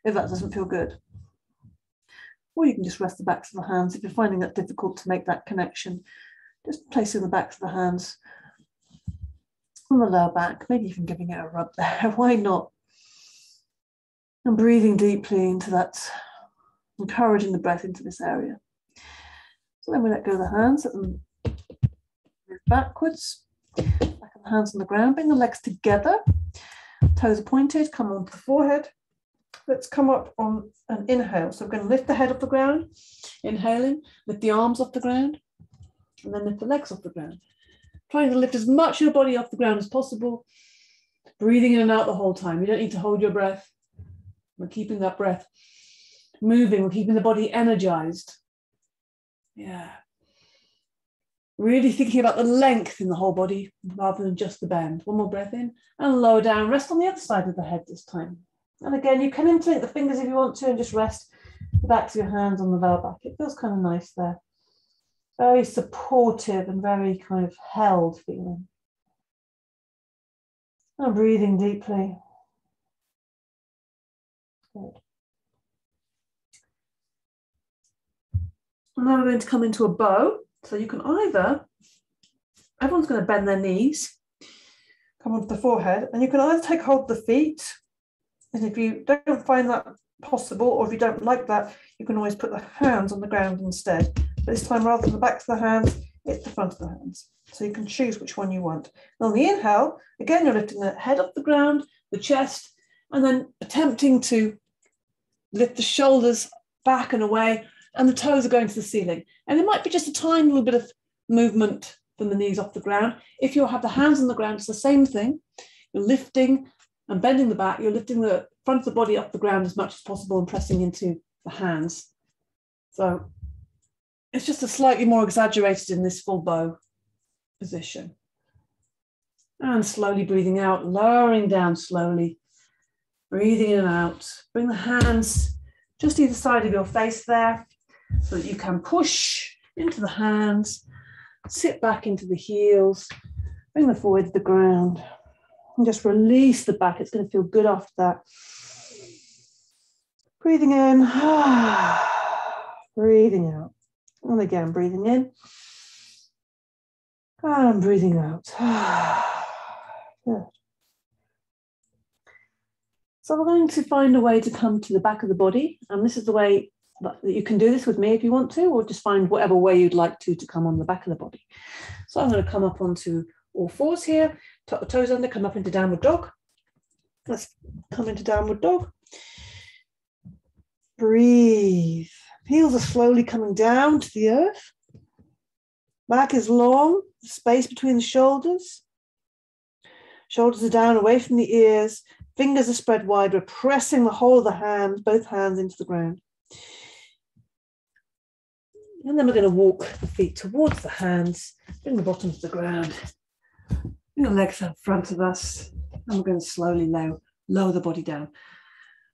if that doesn't feel good. Or you can just rest the backs of the hands if you're finding that difficult to make that connection. Just placing the backs of the hands on the lower back, maybe even giving it a rub there. Why not? And breathing deeply into that, encouraging the breath into this area. Then we let go of the hands, let them move backwards, back of the hands on the ground, bring the legs together, toes are pointed, come onto the forehead. Let's come up on an inhale. So we're going to lift the head off the ground, inhaling, lift the arms off the ground, and then lift the legs off the ground trying to lift as much of your body off the ground as possible, breathing in and out the whole time. You don't need to hold your breath. We're keeping that breath moving, we're keeping the body energized. Yeah. Really thinking about the length in the whole body rather than just the bend. One more breath in and lower down. Rest on the other side of the head this time. And again, you can interlink the fingers if you want to and just rest the backs of your hands on the lower back. It feels kind of nice there very supportive and very kind of held feeling. And breathing deeply. Good. And now we're going to come into a bow. So you can either, everyone's going to bend their knees, come onto the forehead, and you can either take hold of the feet. And if you don't find that possible, or if you don't like that, you can always put the hands on the ground instead. But this time, rather than the backs of the hands, it's the front of the hands. So you can choose which one you want. And on the inhale, again, you're lifting the head off the ground, the chest, and then attempting to lift the shoulders back and away, and the toes are going to the ceiling. And there might be just a tiny little bit of movement from the knees off the ground. If you have the hands on the ground, it's the same thing. You're lifting and bending the back, you're lifting the front of the body off the ground as much as possible and pressing into the hands. So it's just a slightly more exaggerated in this full bow position. And slowly breathing out, lowering down slowly, breathing in and out. Bring the hands just either side of your face there so that you can push into the hands, sit back into the heels, bring the forehead to the ground, and just release the back. It's going to feel good after that. Breathing in, breathing out. And again, breathing in and breathing out. Good. So we're going to find a way to come to the back of the body. And this is the way you can do this with me if you want to, or just find whatever way you'd like to to come on the back of the body. So I'm going to come up onto all fours here, toes under, come up into downward dog. Let's come into downward dog. Breathe. Heels are slowly coming down to the earth. Back is long, space between the shoulders. Shoulders are down away from the ears. Fingers are spread wide. We're pressing the whole of the hands, both hands into the ground. And then we're going to walk the feet towards the hands, bring the bottom to the ground, bring the legs up front of us, and we're going to slowly low, lower the body down.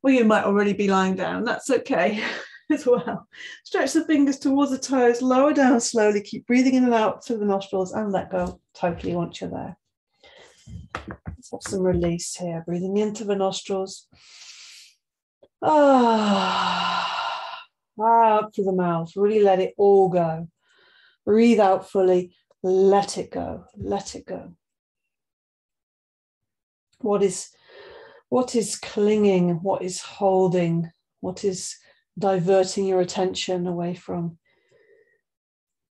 Well, you might already be lying down, that's okay as well. Stretch the fingers towards the toes, lower down slowly, keep breathing in and out through the nostrils, and let go totally once you're there. Let's have some release here, breathing into the nostrils. Ah out through the mouth. Really let it all go. Breathe out fully. Let it go. Let it go. What is what is clinging? What is holding? What is diverting your attention away from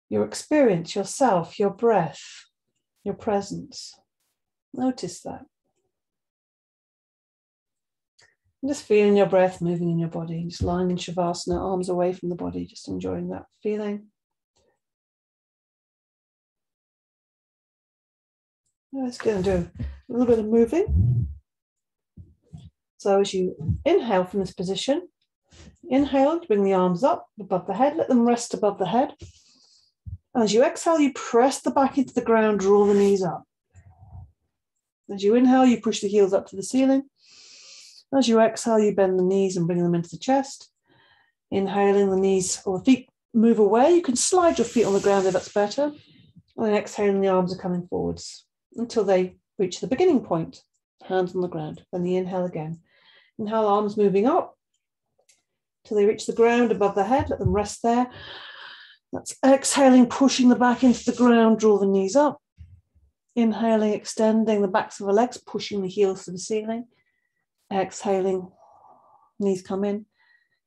your experience, yourself, your breath, your presence? Notice that. Just feeling your breath moving in your body, just lying in Shavasana, arms away from the body, just enjoying that feeling. Let's go and do a little bit of moving. So as you inhale from this position, inhale, bring the arms up above the head, let them rest above the head. As you exhale, you press the back into the ground, draw the knees up. As you inhale, you push the heels up to the ceiling. As you exhale, you bend the knees and bring them into the chest. Inhaling, the knees or the feet move away. You can slide your feet on the ground if that's better. And then exhaling, the arms are coming forwards until they reach the beginning point, hands on the ground. Then the inhale again. Inhale, arms moving up till they reach the ground above the head. Let them rest there. That's exhaling, pushing the back into the ground, draw the knees up. Inhaling, extending the backs of the legs, pushing the heels to the ceiling. Exhaling, knees come in.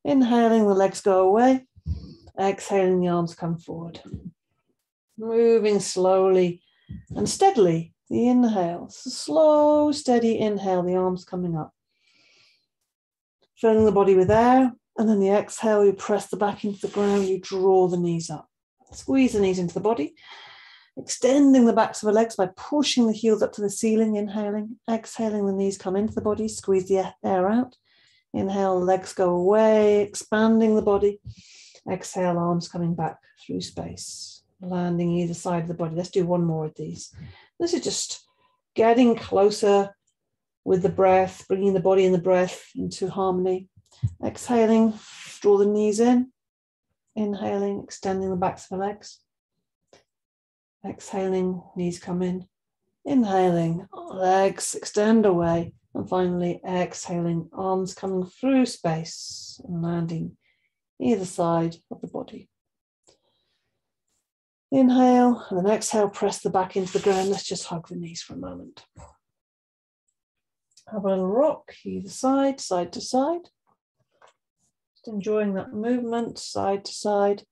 Inhaling, the legs go away. Exhaling, the arms come forward. Moving slowly and steadily. The inhale, slow, steady inhale, the arms coming up. Filling the body with air. And then the exhale, you press the back into the ground, you draw the knees up. Squeeze the knees into the body extending the backs of the legs by pushing the heels up to the ceiling, inhaling, exhaling, the knees come into the body, squeeze the air out. Inhale, legs go away, expanding the body. Exhale, arms coming back through space, landing either side of the body. Let's do one more of these. This is just getting closer with the breath, bringing the body and the breath into harmony. Exhaling, draw the knees in. Inhaling, extending the backs of the legs. Exhaling, knees come in. Inhaling, legs extend away. And finally, exhaling, arms coming through space and landing either side of the body. Inhale and then exhale, press the back into the ground. Let's just hug the knees for a moment. Have a little rock either side, side to side. Just enjoying that movement, side to side.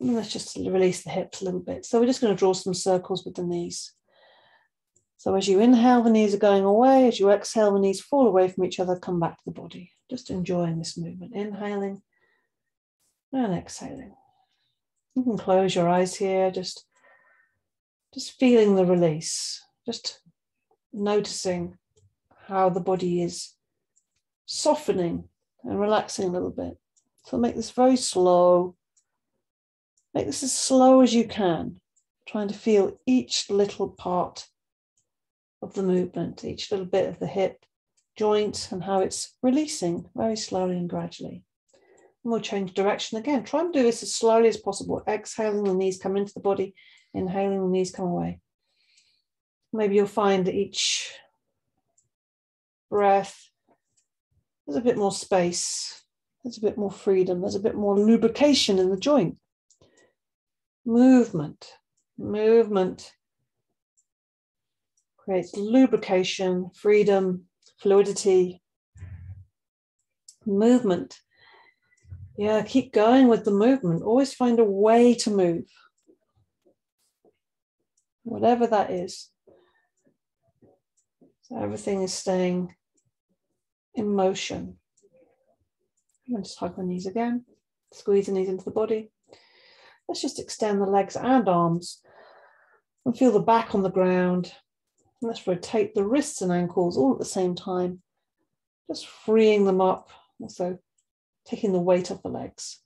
Let's just release the hips a little bit. So we're just going to draw some circles with the knees. So as you inhale, the knees are going away. As you exhale, the knees fall away from each other, come back to the body. Just enjoying this movement. Inhaling and exhaling. You can close your eyes here, just, just feeling the release, just noticing how the body is softening and relaxing a little bit. So make this very slow, Make this as slow as you can, trying to feel each little part of the movement, each little bit of the hip joint, and how it's releasing very slowly and gradually. And we'll change direction again. Try and do this as slowly as possible. Exhaling, the knees come into the body, inhaling, the knees come away. Maybe you'll find each breath there's a bit more space, there's a bit more freedom, there's a bit more lubrication in the joint movement. Movement creates lubrication, freedom, fluidity, movement. Yeah, keep going with the movement. Always find a way to move, whatever that is. So everything is staying in motion. And just hug the knees again, squeeze the knees into the body. Let's just extend the legs and arms and feel the back on the ground. let's rotate the wrists and ankles all at the same time, just freeing them up, also taking the weight off the legs.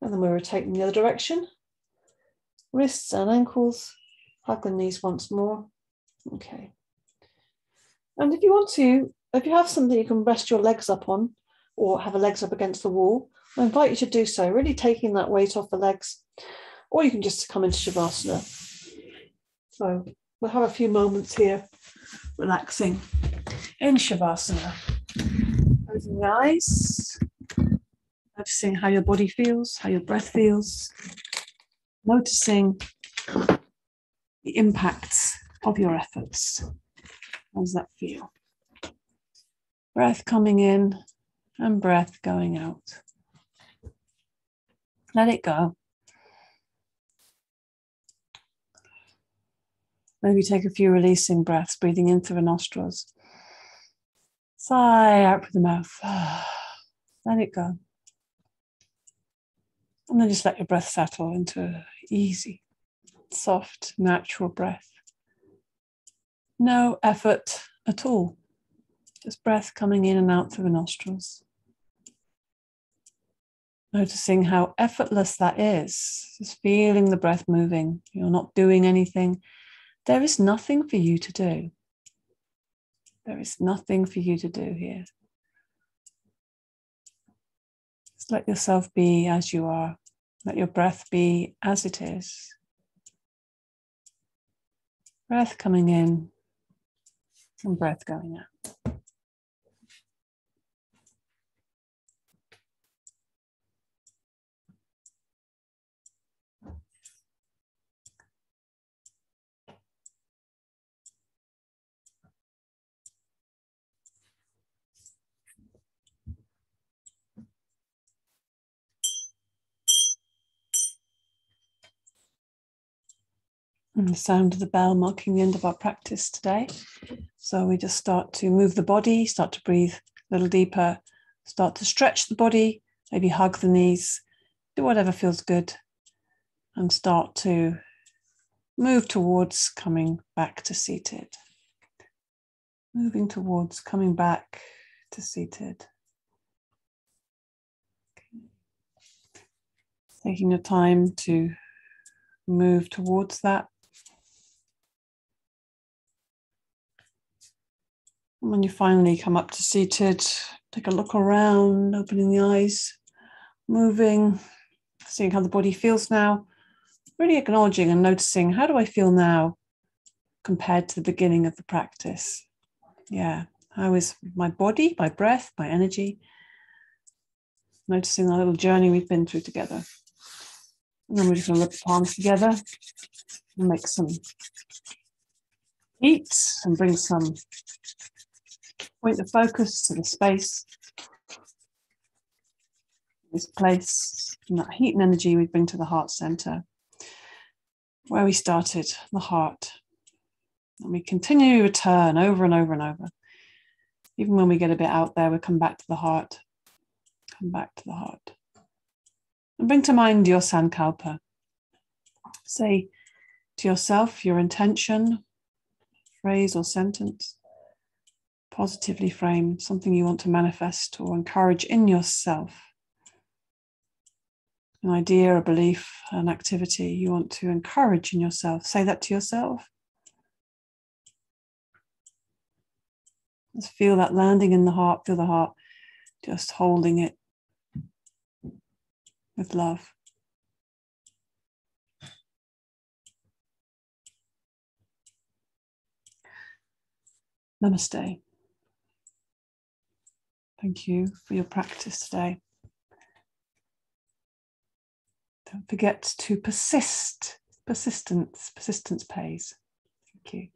And then we rotate in the other direction. Wrists and ankles. Hug the knees once more. Okay. And if you want to, if you have something you can rest your legs up on or have the legs up against the wall, I invite you to do so, really taking that weight off the legs. Or you can just come into Shavasana. So we'll have a few moments here relaxing in Shavasana. Closing the eyes, noticing how your body feels, how your breath feels, noticing the impacts of your efforts. How does that feel? Breath coming in and breath going out. Let it go. Maybe take a few releasing breaths, breathing in through the nostrils. Sigh out through the mouth. Let it go. And then just let your breath settle into an easy, soft, natural breath. No effort at all. Just breath coming in and out through the nostrils. Noticing how effortless that is. Just feeling the breath moving. You're not doing anything. There is nothing for you to do. There is nothing for you to do here. Just let yourself be as you are. Let your breath be as it is. Breath coming in and breath going out. And the sound of the bell marking the end of our practice today. So we just start to move the body, start to breathe a little deeper, start to stretch the body, maybe hug the knees, do whatever feels good, and start to move towards coming back to seated. Moving towards coming back to seated. Taking your time to move towards that. When you finally come up to seated, take a look around, opening the eyes, moving, seeing how the body feels now, really acknowledging and noticing how do I feel now compared to the beginning of the practice? Yeah, how is my body, my breath, my energy? Noticing the little journey we've been through together. And then we're just going to rub the palms together and make some heat and bring some Point the focus to the space, this place, and that heat and energy we bring to the heart center, where we started, the heart. And we continue to return over and over and over. Even when we get a bit out there, we come back to the heart. Come back to the heart. And bring to mind your sankalpa. Say to yourself your intention, phrase or sentence positively frame something you want to manifest or encourage in yourself. An idea, a belief, an activity you want to encourage in yourself. Say that to yourself. Just feel that landing in the heart, feel the heart just holding it with love. Namaste. Thank you for your practice today. Don't forget to persist. Persistence, persistence pays. Thank you.